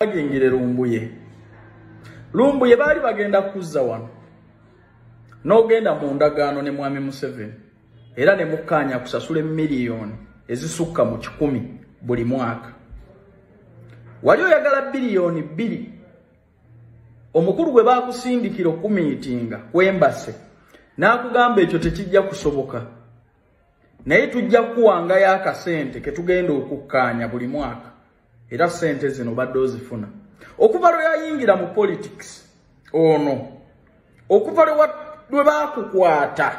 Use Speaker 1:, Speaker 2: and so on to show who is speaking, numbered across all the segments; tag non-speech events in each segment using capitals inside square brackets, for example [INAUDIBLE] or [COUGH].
Speaker 1: bagingire lumbuye. Lumbuye baali bagenda kuzza wano n'ogenda mu ndagaano ne mwami museveni era ne mukkaanya kusasula emiliyoni ezisukka mu kikumi buli mwaka. Wali oyagala biliyoni bbiri. Omukulu gwe baakusindikira okumiitinga kwembase n'akugamba ekyo tekijja kusoboka. Naye tujja kukuwangayo akasente ke tugenda okukkaanya buli mwaka era sente zino badde ozifuna. Okuva lwe yayingira mu politics ono okuva lwe baakukwata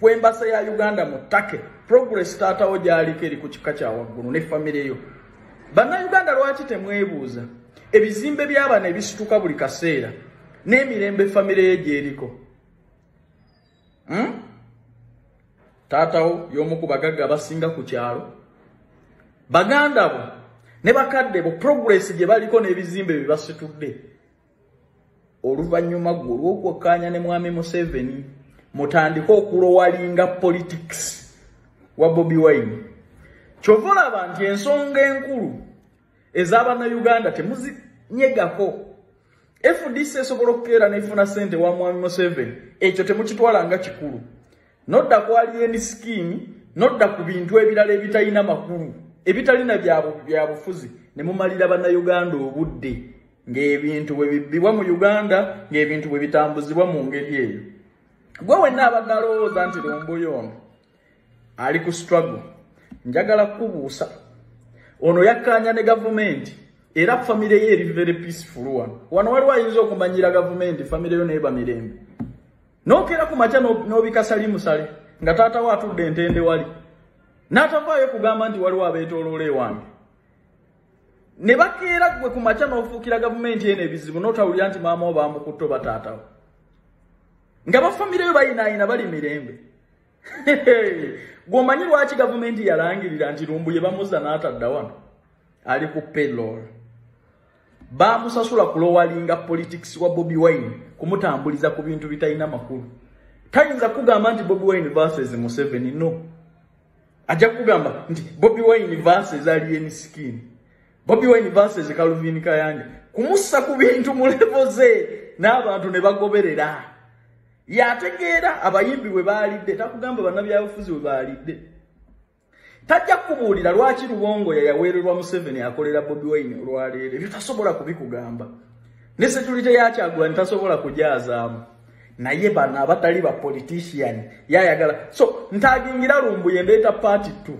Speaker 1: kwembasa ya uganda mu ttake progress taatawo gy'aliko eri ku kika kya waggulu ne famire yo. Bannayuganda lwaki temwebuuza? Ebizimbe by'abana ebisituka buli kaseera n'emirembe famire ye gy'eriko hmm? taatawo y'omu ku bagagga abasinga ku kyalo. Baganda bo ne bakadde bo progress gye baliko n'ebizimbe bye basitudde. Oluvannyuma gwe olw'okwekkaanya ne mwami museveni mutandike okulowalinga politics wa bobi wine. Kyova olaba nti ensonga enkulu ez'abannayuganda temuzinyegako. Fdc esobola okukeera n'efuna ssente wa mwami museveni ekyo temukitwala nga kikulu. Nodda ku alien skiimi nodda ku bintu ebirala ebitalina makulu ebitalina byabufuzi ne mumalira bannayuganda obudde ng'ebintu bwe bibbibwa mu uganda ng'ebintu bwe bitambuzibwa mu ngeri eyo. Gwe wenna abadde alowooza nti lumbuyo ono ali ku struggle njagala kukubuusa. Ono yakkaanya ne gavumenti era famire ye eri very peaceful wano wano waliwo ayinza okumanyira gavumenti famire yo neeba mirembe. Nookera ku makya n'obikasali musale nga taatawo atudde entende wali n'atavaayo kugamba nti waliwo abeetooloola ewange. Ne bakeera gwe ku makya n'ofuukira gavumenti eno ebizibu n'otawulira nti maama wo bamukutta oba taatawo nga bafamireyo bayinaayina bali mirembe. [LAUGHS] Gweomanyi lwaki gavumenti yalangirira nti lumbuye bamuzza n'atadda wano? Ali ku payroll. Bamusasula kulowalinga politics wa bobi wine kumutambuliza ku bintu bitalina makulu. Tayinza kugamba nti bobi wine verses museveni no ajja kugamba bobi wine verses alien skin. Bobi wine verses calvin kayanja. Kumussa ku bintu mu levo ze n'abantu ne bagoberera. Yategeera abayimbi bwe baalidde takugamba bannabyabufuzi bwe baalidde. Tajja kubuulira lwaki lubongo yayaweererwa museveni akolera bobi wine olwaleero. Ebyo tasobola kubikugamba. Ne security yakyagula ntasobola kujaazaamu naye bano abatali bapolitician yayagala. So ntagingira lumbuye ndeeta party t